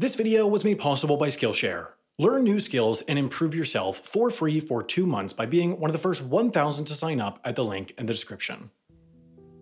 This video was made possible by Skillshare. Learn new skills and improve yourself for free for two months by being one of the first 1,000 to sign up at the link in the description.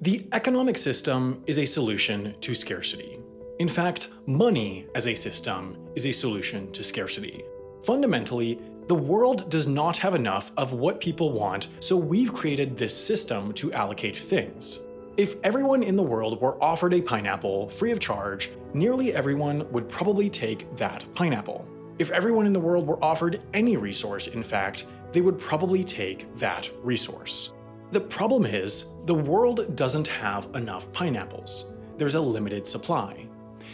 The economic system is a solution to scarcity. In fact, money as a system is a solution to scarcity. Fundamentally, the world does not have enough of what people want, so we've created this system to allocate things. If everyone in the world were offered a pineapple free of charge, nearly everyone would probably take that pineapple. If everyone in the world were offered any resource, in fact, they would probably take that resource. The problem is, the world doesn't have enough pineapples. There's a limited supply.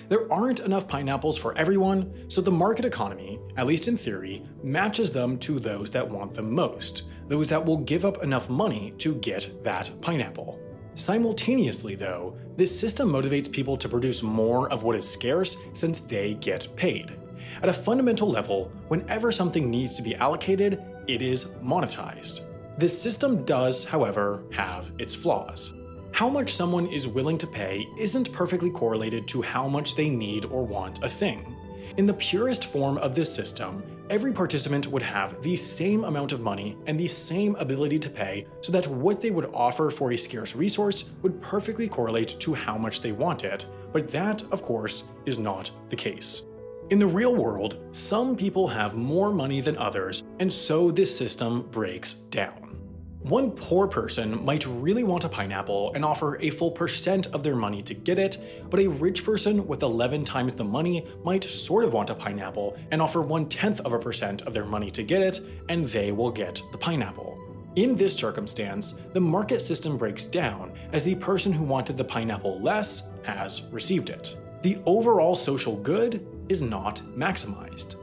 There aren't enough pineapples for everyone, so the market economy, at least in theory, matches them to those that want them most, those that will give up enough money to get that pineapple. Simultaneously, though, this system motivates people to produce more of what is scarce since they get paid. At a fundamental level, whenever something needs to be allocated, it is monetized. This system does, however, have its flaws. How much someone is willing to pay isn't perfectly correlated to how much they need or want a thing. In the purest form of this system, every participant would have the same amount of money and the same ability to pay so that what they would offer for a scarce resource would perfectly correlate to how much they want it, but that, of course, is not the case. In the real world, some people have more money than others, and so this system breaks down. One poor person might really want a pineapple and offer a full percent of their money to get it, but a rich person with 11 times the money might sort of want a pineapple and offer one tenth of a percent of their money to get it, and they will get the pineapple. In this circumstance, the market system breaks down as the person who wanted the pineapple less has received it. The overall social good is not maximized.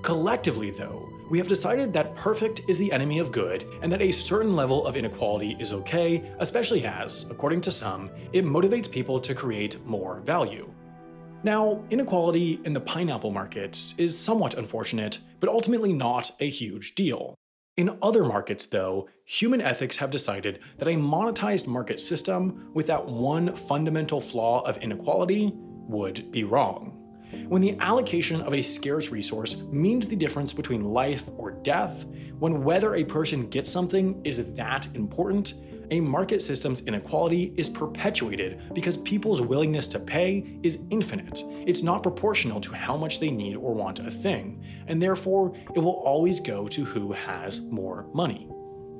Collectively, though, we have decided that perfect is the enemy of good and that a certain level of inequality is okay, especially as, according to some, it motivates people to create more value. Now, inequality in the pineapple market is somewhat unfortunate, but ultimately not a huge deal. In other markets, though, human ethics have decided that a monetized market system with that one fundamental flaw of inequality would be wrong. When the allocation of a scarce resource means the difference between life or death, when whether a person gets something is that important, a market system's inequality is perpetuated because people's willingness to pay is infinite. It's not proportional to how much they need or want a thing, and therefore it will always go to who has more money.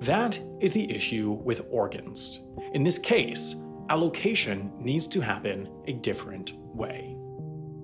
That is the issue with organs. In this case, allocation needs to happen a different way.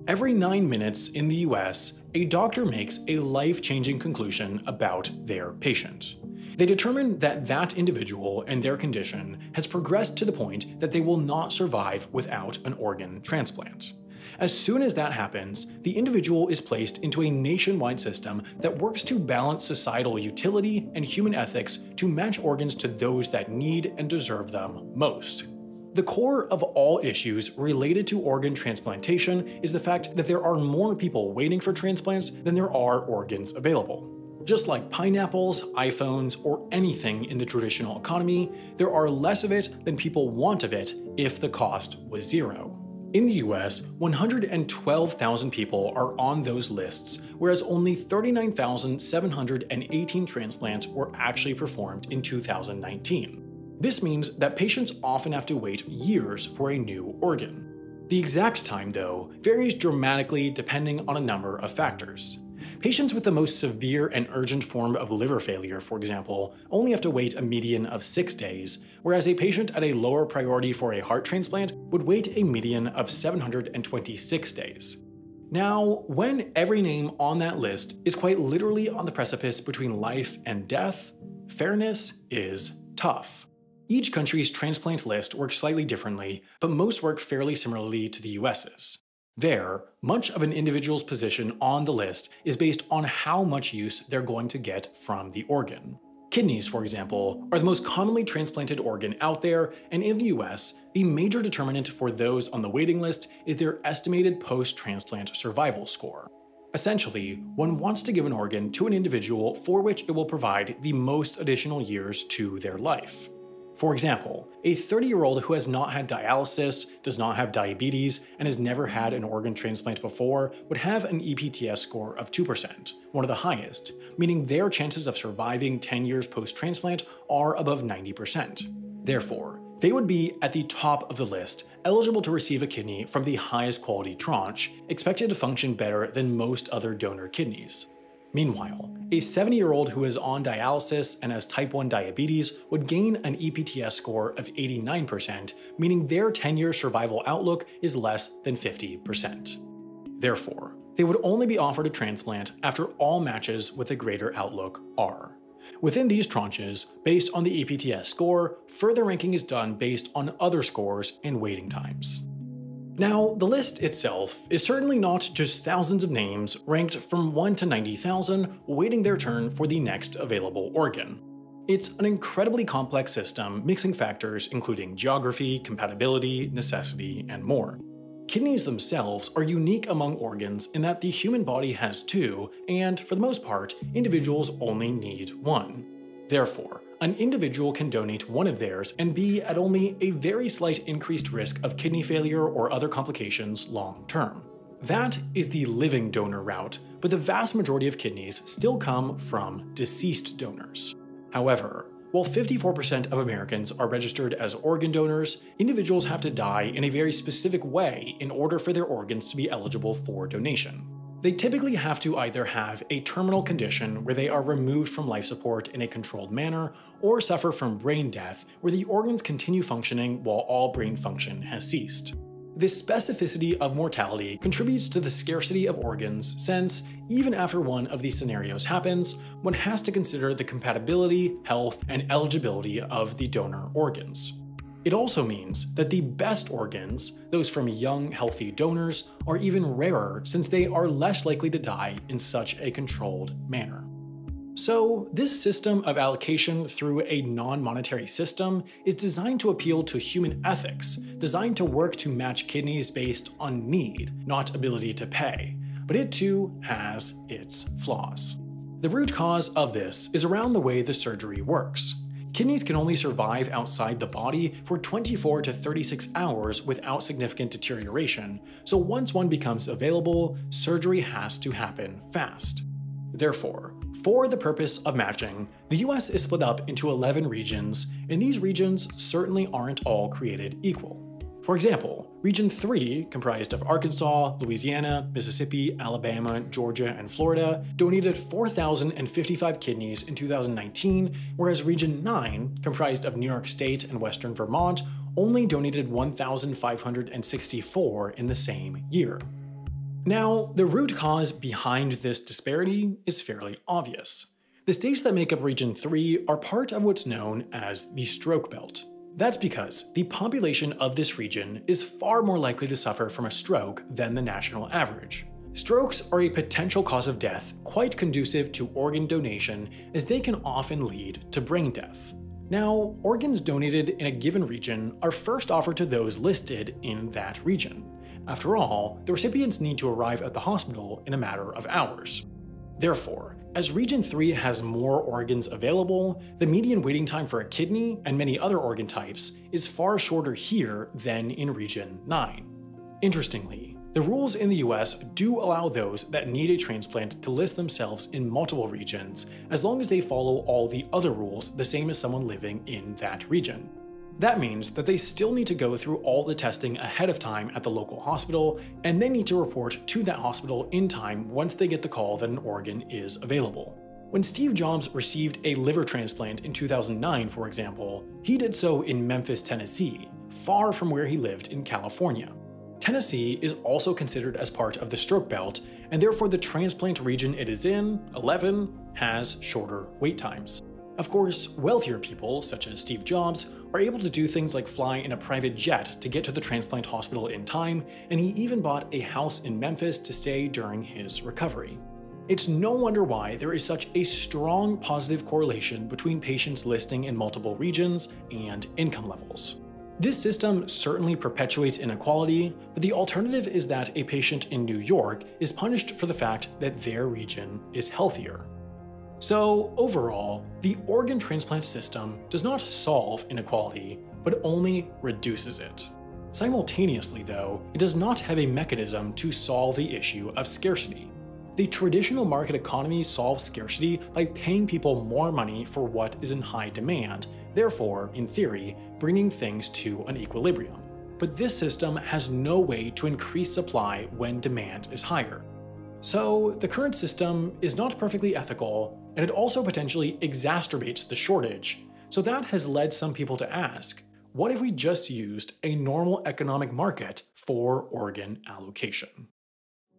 Every nine minutes in the US, a doctor makes a life-changing conclusion about their patient. They determine that that individual and their condition has progressed to the point that they will not survive without an organ transplant. As soon as that happens, the individual is placed into a nationwide system that works to balance societal utility and human ethics to match organs to those that need and deserve them most. The core of all issues related to organ transplantation is the fact that there are more people waiting for transplants than there are organs available. Just like pineapples, iPhones, or anything in the traditional economy, there are less of it than people want of it if the cost was zero. In the US, 112,000 people are on those lists, whereas only 39,718 transplants were actually performed in 2019. This means that patients often have to wait years for a new organ. The exact time, though, varies dramatically depending on a number of factors. Patients with the most severe and urgent form of liver failure, for example, only have to wait a median of 6 days, whereas a patient at a lower priority for a heart transplant would wait a median of 726 days. Now, when every name on that list is quite literally on the precipice between life and death, fairness is tough. Each country's transplant list works slightly differently, but most work fairly similarly to the US's. There, much of an individual's position on the list is based on how much use they're going to get from the organ. Kidneys, for example, are the most commonly transplanted organ out there, and in the US, the major determinant for those on the waiting list is their estimated post-transplant survival score. Essentially, one wants to give an organ to an individual for which it will provide the most additional years to their life. For example, a 30 year old who has not had dialysis, does not have diabetes, and has never had an organ transplant before would have an EPTS score of 2%, one of the highest, meaning their chances of surviving 10 years post transplant are above 90%. Therefore, they would be at the top of the list, eligible to receive a kidney from the highest quality tranche, expected to function better than most other donor kidneys. Meanwhile, a 70 year old who is on dialysis and has type 1 diabetes would gain an EPTS score of 89%, meaning their 10 year survival outlook is less than 50%. Therefore, they would only be offered a transplant after all matches with a greater outlook are. Within these tranches, based on the EPTS score, further ranking is done based on other scores and waiting times. Now, the list itself is certainly not just thousands of names ranked from 1 to 90,000 waiting their turn for the next available organ. It's an incredibly complex system mixing factors including geography, compatibility, necessity, and more. Kidneys themselves are unique among organs in that the human body has two, and for the most part, individuals only need one. Therefore, an individual can donate one of theirs and be at only a very slight increased risk of kidney failure or other complications long term. That is the living donor route, but the vast majority of kidneys still come from deceased donors. However, while 54% of Americans are registered as organ donors, individuals have to die in a very specific way in order for their organs to be eligible for donation. They typically have to either have a terminal condition where they are removed from life support in a controlled manner, or suffer from brain death where the organs continue functioning while all brain function has ceased. This specificity of mortality contributes to the scarcity of organs since, even after one of these scenarios happens, one has to consider the compatibility, health, and eligibility of the donor organs. It also means that the best organs, those from young, healthy donors, are even rarer since they are less likely to die in such a controlled manner. So, this system of allocation through a non monetary system is designed to appeal to human ethics, designed to work to match kidneys based on need, not ability to pay. But it too has its flaws. The root cause of this is around the way the surgery works. Kidneys can only survive outside the body for 24 to 36 hours without significant deterioration, so once one becomes available, surgery has to happen fast. Therefore, for the purpose of matching, the US is split up into 11 regions, and these regions certainly aren't all created equal. For example, Region 3, comprised of Arkansas, Louisiana, Mississippi, Alabama, Georgia, and Florida, donated 4,055 kidneys in 2019, whereas Region 9, comprised of New York State and Western Vermont, only donated 1,564 in the same year. Now, the root cause behind this disparity is fairly obvious. The states that make up Region 3 are part of what's known as the stroke belt. That's because the population of this region is far more likely to suffer from a stroke than the national average. Strokes are a potential cause of death quite conducive to organ donation as they can often lead to brain death. Now, organs donated in a given region are first offered to those listed in that region. After all, the recipients need to arrive at the hospital in a matter of hours. Therefore, as Region 3 has more organs available, the median waiting time for a kidney and many other organ types is far shorter here than in Region 9. Interestingly, the rules in the US do allow those that need a transplant to list themselves in multiple regions, as long as they follow all the other rules the same as someone living in that region. That means that they still need to go through all the testing ahead of time at the local hospital, and they need to report to that hospital in time once they get the call that an organ is available. When Steve Jobs received a liver transplant in 2009, for example, he did so in Memphis, Tennessee, far from where he lived in California. Tennessee is also considered as part of the stroke belt, and therefore the transplant region it is in, 11, has shorter wait times. Of course, wealthier people, such as Steve Jobs, are able to do things like fly in a private jet to get to the transplant hospital in time, and he even bought a house in Memphis to stay during his recovery. It's no wonder why there is such a strong positive correlation between patients listing in multiple regions and income levels. This system certainly perpetuates inequality, but the alternative is that a patient in New York is punished for the fact that their region is healthier. So overall, the organ transplant system does not solve inequality, but only reduces it. Simultaneously though, it does not have a mechanism to solve the issue of scarcity. The traditional market economy solves scarcity by paying people more money for what is in high demand, therefore, in theory, bringing things to an equilibrium. But this system has no way to increase supply when demand is higher. So the current system is not perfectly ethical, and it also potentially exacerbates the shortage. So that has led some people to ask, what if we just used a normal economic market for organ allocation?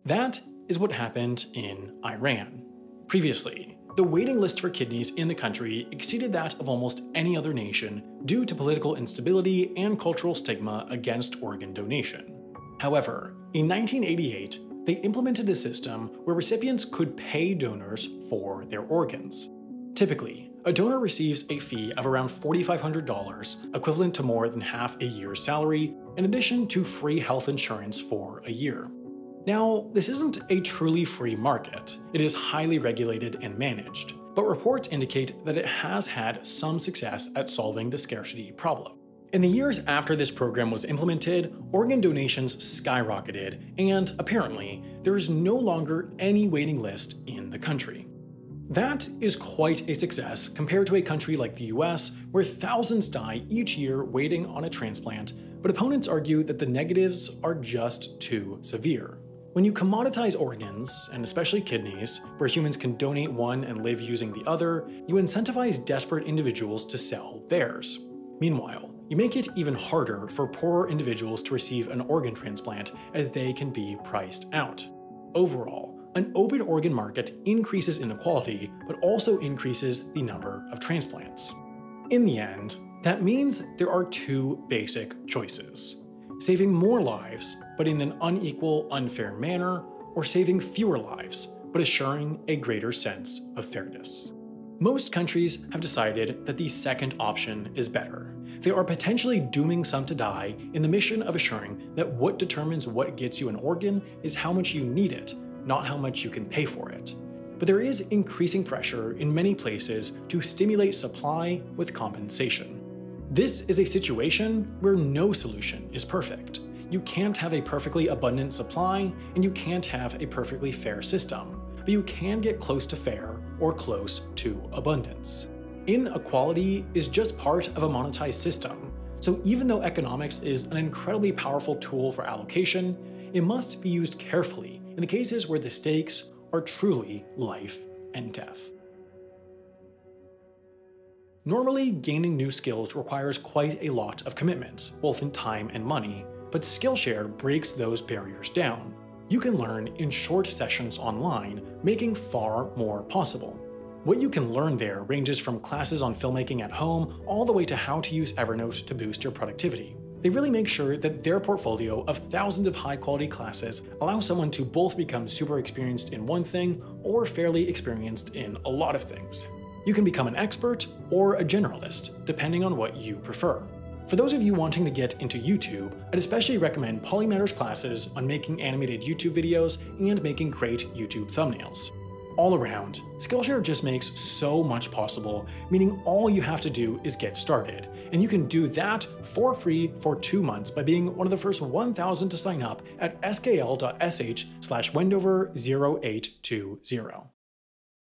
That is what happened in Iran. Previously, the waiting list for kidneys in the country exceeded that of almost any other nation due to political instability and cultural stigma against organ donation. However, in 1988, they implemented a system where recipients could pay donors for their organs. Typically, a donor receives a fee of around $4,500, equivalent to more than half a year's salary, in addition to free health insurance for a year. Now, this isn't a truly free market, it is highly regulated and managed, but reports indicate that it has had some success at solving the scarcity problem. In the years after this program was implemented, organ donations skyrocketed, and apparently, there is no longer any waiting list in the country. That is quite a success compared to a country like the US, where thousands die each year waiting on a transplant, but opponents argue that the negatives are just too severe. When you commoditize organs, and especially kidneys, where humans can donate one and live using the other, you incentivize desperate individuals to sell theirs. Meanwhile, you make it even harder for poorer individuals to receive an organ transplant as they can be priced out. Overall, an open organ market increases inequality, but also increases the number of transplants. In the end, that means there are two basic choices. Saving more lives, but in an unequal, unfair manner, or saving fewer lives, but assuring a greater sense of fairness. Most countries have decided that the second option is better. They are potentially dooming some to die in the mission of assuring that what determines what gets you an organ is how much you need it, not how much you can pay for it. But there is increasing pressure in many places to stimulate supply with compensation. This is a situation where no solution is perfect. You can't have a perfectly abundant supply, and you can't have a perfectly fair system, but you can get close to fair or close to abundance. Inequality is just part of a monetized system, so even though economics is an incredibly powerful tool for allocation, it must be used carefully in the cases where the stakes are truly life and death. Normally, gaining new skills requires quite a lot of commitment, both in time and money, but Skillshare breaks those barriers down. You can learn in short sessions online, making far more possible. What you can learn there ranges from classes on filmmaking at home all the way to how to use Evernote to boost your productivity. They really make sure that their portfolio of thousands of high quality classes allow someone to both become super experienced in one thing or fairly experienced in a lot of things. You can become an expert or a generalist, depending on what you prefer. For those of you wanting to get into YouTube, I'd especially recommend Polymatter's classes on making animated YouTube videos and making great YouTube thumbnails. All around, Skillshare just makes so much possible, meaning all you have to do is get started. And you can do that for free for two months by being one of the first 1,000 to sign up at skl.sh slash wendover0820.